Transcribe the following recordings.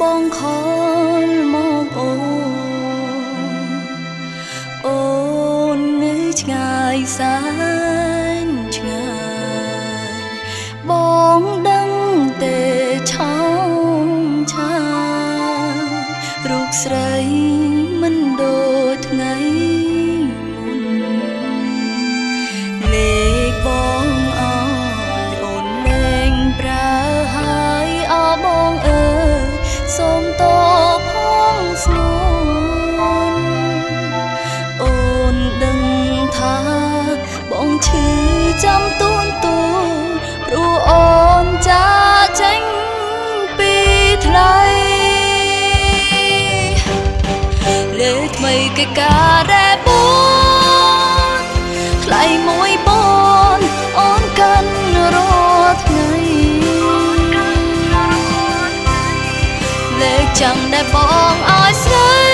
បងខលមកអូនអូននៅឆ្ងាយសានឆ្ងាយបងដឹងទេឆោមឆារូបស្រី ឈឺចាំទួនទួព្រោះអូនចាចេញពីថ្លៃលេខថ្មីកិច្ចការដែលបងថ្លៃមួយបនអូនកាន់រាល់ថ្ងៃលេខចាំដែលបងឲ្យស្រី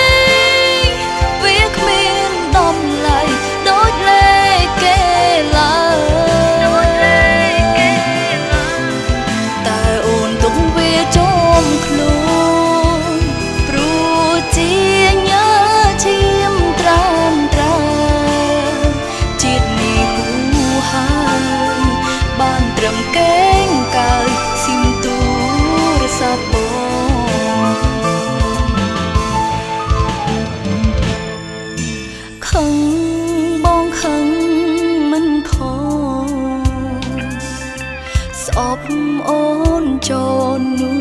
ស្អប់អូនចោលនួ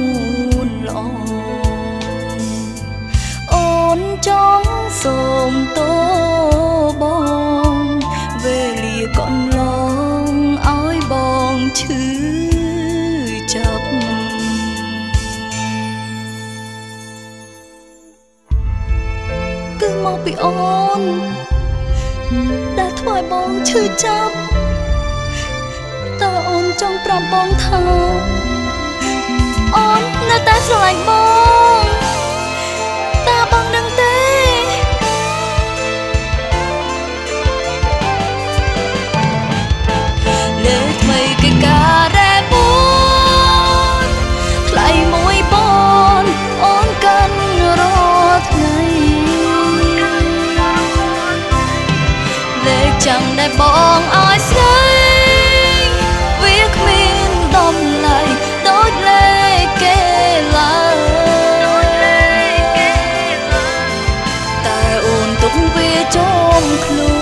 នល្អអូនចង់សូមតបងវេលាកន្លងឲ្យបងឈឺ ចាប់គឺមកពីអូនដែលធ្វើឲ្យបងឈឺចាប់តើអូនចង់ប្រាប់បងថាអូននៅតែស្រឡាញ់បង ទុកវាជុំខ្លួន